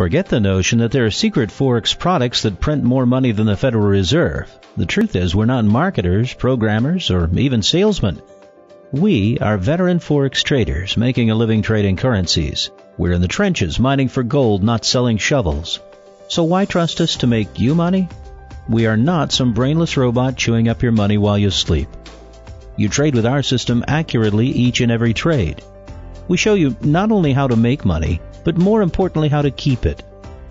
Forget the notion that there are secret Forex products that print more money than the Federal Reserve. The truth is, we're not marketers, programmers, or even salesmen. We are veteran Forex traders making a living trading currencies. We're in the trenches mining for gold, not selling shovels. So why trust us to make you money? We are not some brainless robot chewing up your money while you sleep. You trade with our system accurately each and every trade. We show you not only how to make money, but more importantly, how to keep it.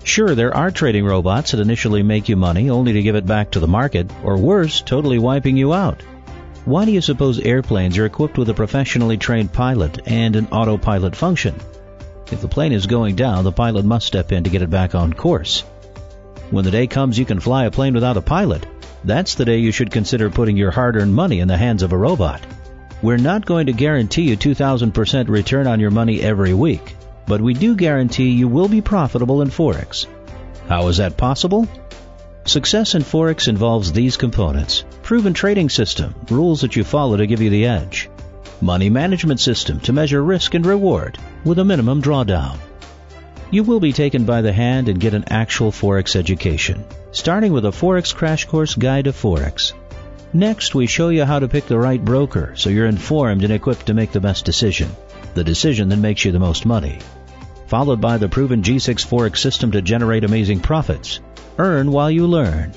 Sure, there are trading robots that initially make you money only to give it back to the market, or worse, totally wiping you out. Why do you suppose airplanes are equipped with a professionally trained pilot and an autopilot function? If the plane is going down, the pilot must step in to get it back on course. When the day comes you can fly a plane without a pilot, that's the day you should consider putting your hard earned money in the hands of a robot. We're not going to guarantee you 2000% return on your money every week, but we do guarantee you will be profitable in Forex. How is that possible? Success in Forex involves these components proven trading system, rules that you follow to give you the edge, money management system to measure risk and reward with a minimum drawdown. You will be taken by the hand and get an actual Forex education, starting with a Forex Crash Course Guide to Forex. Next, we show you how to pick the right broker so you're informed and equipped to make the best decision, the decision that makes you the most money followed by the proven G6 Forex system to generate amazing profits. Earn while you learn.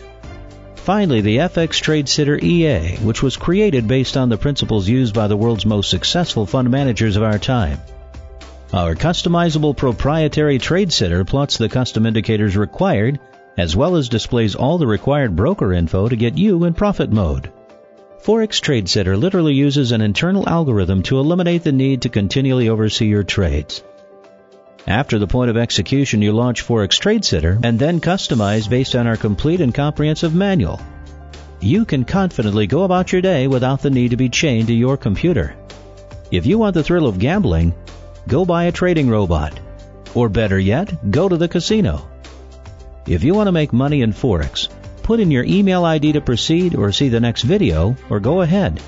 Finally, the FX Trade Sitter EA, which was created based on the principles used by the world's most successful fund managers of our time. Our customizable proprietary trade sitter plots the custom indicators required, as well as displays all the required broker info to get you in profit mode. Forex Trade Sitter literally uses an internal algorithm to eliminate the need to continually oversee your trades. After the point of execution, you launch Forex Trade Sitter and then customize based on our complete and comprehensive manual. You can confidently go about your day without the need to be chained to your computer. If you want the thrill of gambling, go buy a trading robot. Or better yet, go to the casino. If you want to make money in Forex, put in your email ID to proceed or see the next video, or go ahead.